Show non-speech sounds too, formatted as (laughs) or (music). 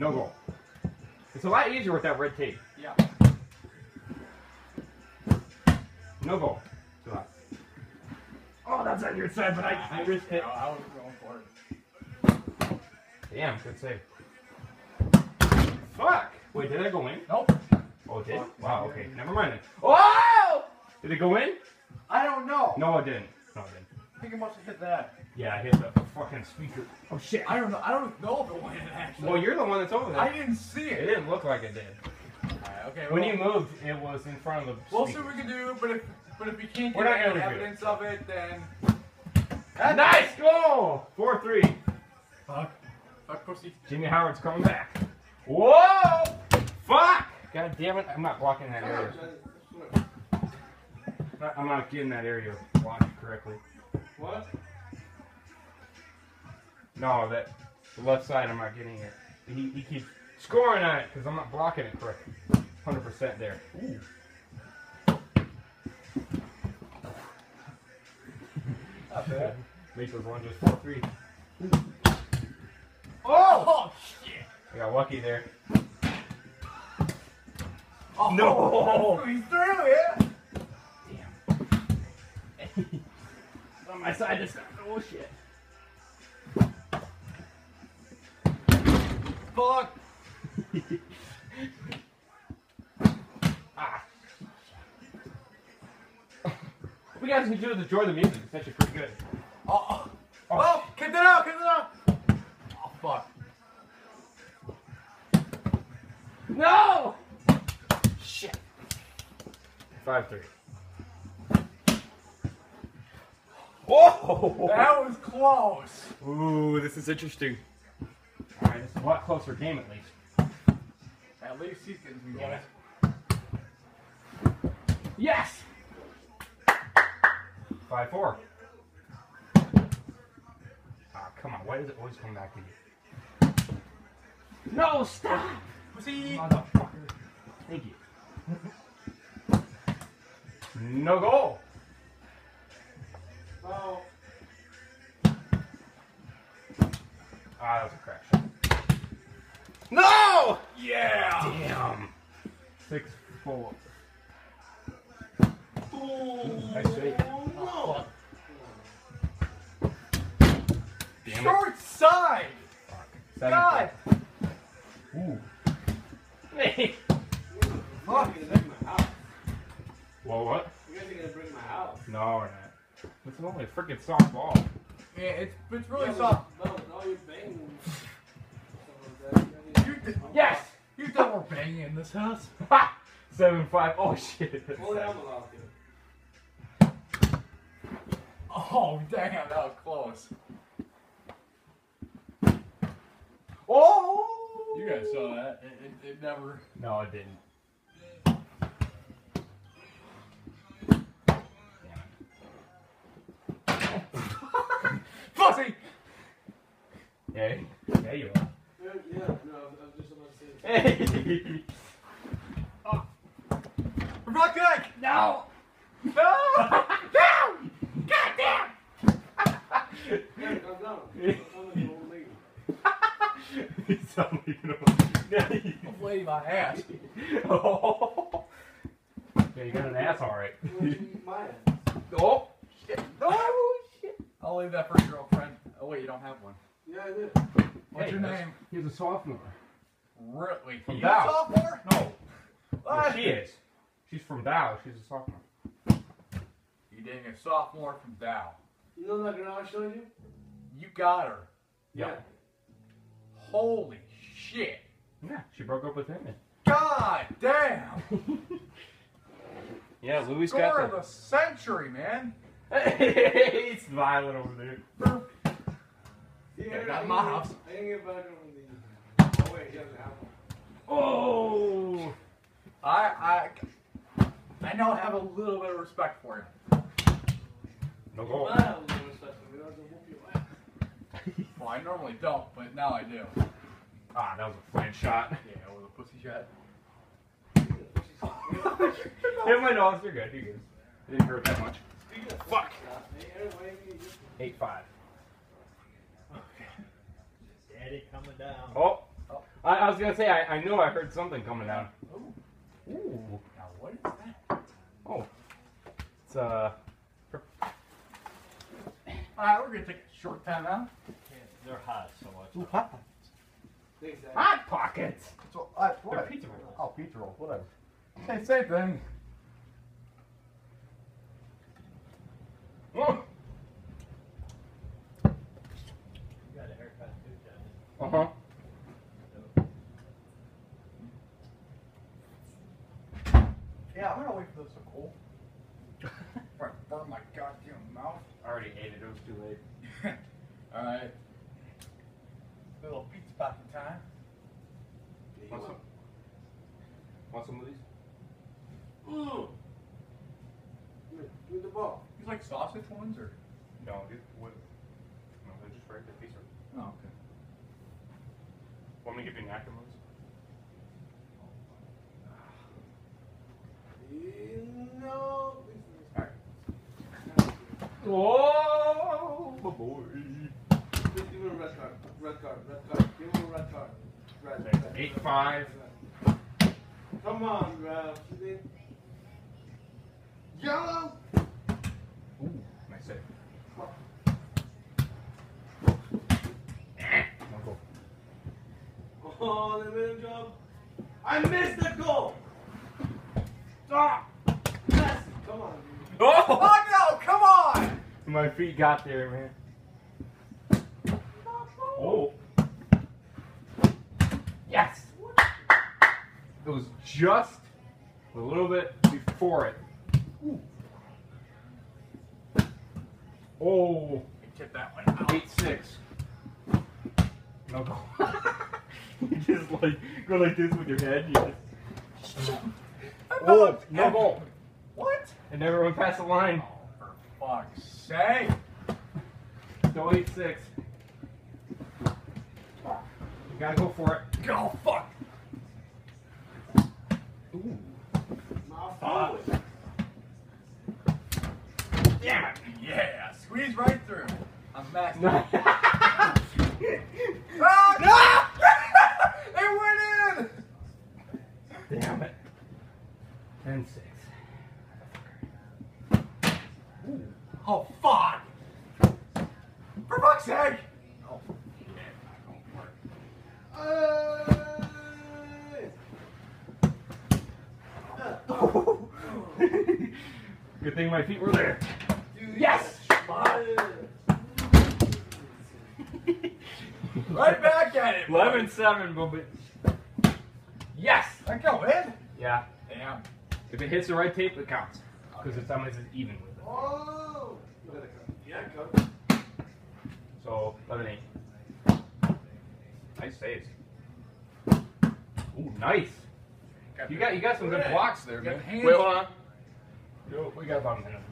No goal. It's a lot easier with that red tape. Yeah. No goal. Too hot. Oh, that's on your side, but I, I risked it. I was going for it. Damn, good save. Fuck! Wait, did I go in? Nope. Oh, it did? Wow, okay. Never mind then. Oh! Did it go in? I don't know. No, it didn't. No, it didn't. I think it must have hit that. Yeah, I hit the fucking speaker. Oh, shit. I don't know. I don't know if it went in actually. Well, you're the one that's over there. I didn't see It it. didn't look like it did. Alright, okay. When well, you moved, it was in front of the we'll see what we can do, but if but if we can't get any gonna evidence of it, then Nice goal! 4-3. fuck, fuck pussy. Jimmy Howard's coming back. Whoa! Fuck! God damn it, I'm not blocking that area. I'm not getting that area blocked correctly. What? No, that the left side, I'm not getting it. He, he keeps scoring on it because I'm not blocking it correctly. 100% there. Ooh. Not bad. (laughs) Makes us one just 4 3. Oh, oh shit. I got lucky there. Oh, No. (laughs) He's through it. Damn. (laughs) on my side this time. Oh shit. Fuck. Ah. You guys can do is enjoy the music. It's actually pretty good. Oh, oh, Oh, oh, kick it out, kick it out. Oh, fuck. No! Shit. 5 3. Whoa! (laughs) That was close. Ooh, this is interesting. Alright, this is a lot closer game at least. At least he's getting some Yeah. goals. Yes! 5 4. Ah, come on. Why does it always come back to you? No, stop! Pussy. Motherfucker. Thank you. No goal. Oh. Ah, that was a crack shot. No! Yeah. Damn. Six four. Ooh. I see. Oh, Damn it. Short side. Fuck. Seven God. four. Ooh. Hey. Fuck. You guys are gonna break my house. Well, what? You guys are gonna break my house. No, we're not. This is only a freaking soft ball. Yeah, it's it's really Yeah, soft. No, no, you're banging. Stuff like that. You did, (laughs) Yes! you done more banging in this house. Ha! Seven five. Oh shit. Only I'm allowed. Oh damn, that was close. Oh! You guys saw that. It, it, it never. No, it didn't. Pussy. Yeah, yeah, you are. Yeah, yeah, no, I was just about to say. Rock neck. no! No. no. God damn. Yeah, calm down. I'm like an old lady. you sound an I'm waiting my ass. old Yeah, you got an ass alright. You want to eat my ass? oh! Shit. Oh, shit. I'll leave that for your girlfriend. Oh wait, you don't have one. Yeah, I did. What's Hey, your name? He's a sophomore. Really? From you Dow. a sophomore? No. What? she is. She's from Dow. She's a sophomore. You dating a sophomore from Dow. You know that girl I showed you? You got her. Yeah. Holy shit. Yeah, she broke up with him. And... God damn. (laughs) Yeah, Luis Score of the century, man. (laughs) He's violent over there. Yeah, got I my didn't house. get- I didn't get back on the. Oh, wait, he doesn't have one. Oh! I I I now have a little bit of respect for you. No goal. might have a little respect for me, I'll just whoop your ass. Well, I normally don't, but now I do. Ah, that was a fine shot. Yeah, with a pussy shot. (laughs) Hit my nose. You're good. You're good. It didn't hurt that much. Fuck. stuff, hey, everybody, you just- Eight five. Daddy coming down. Oh. I I, I was gonna say I, I know I heard something coming down. Ooh, Ooh. now what is that? Oh. It's uh. Alright, we're gonna take a short time out. They're hot so much. Ooh, hot. Thanks, Dad. Hot pockets. So, uh, They're pizza rolls. Oh, pizza rolls, whatever. Same, same thing. Oh. You got a haircut too, Johnny. Uh huh. Yeah, I'm gonna wait for this to cool. (laughs) Before I burn my goddamn mouth. I already ate it. It was too late. (laughs) Alright. Little pizza pocket time. Want some? Want some of these? Mm. Give me- the ball. These like sausage ones or? No, dude. What? No, they're just right there. Pizza. Oh, okay. Want me to give you napkin ones? No. Alright. Oh, my boy. Just give him a red card. Red card. Red card. Give him a red card. Red. Eight red, five. red. Come on, Ralph. Yellow. Ooh, nice save. Oh, the middle job. I missed the goal. Ah! Messi, come on. dude. Oh! Oh no! My feet got there, man. Oh. Yes. It was just a little bit before it. Ooh. Oh, Tip that one out. eight six. No goal. (laughs) you just like go like this with your head. You just... Oh, no goal. What? It never went past the line. Fuck's sake. Still eight six. You gotta go for it. Go fuck. Ooh. Damn it. Yeah, squeeze right through. I'm maxed out. (laughs) Oh, no! it (laughs) went in! Damn it. Ten six. Oh, fuck! For fuck's sake! Oh, yeah, not gonna work. Hey. Good thing my feet were there. Dude, Yes! Right back at it! 11 7, but. Yes! That go in? Yeah. Damn. If it hits the right tape, it counts. Because it's almost even with it. Oh. Yeah, coach. So, 11 8. Nice saves. Ooh, nice. You got you got some good blocks there, Got man. Wait, hold on. Uh, Yo, we got about a minute. Whoa.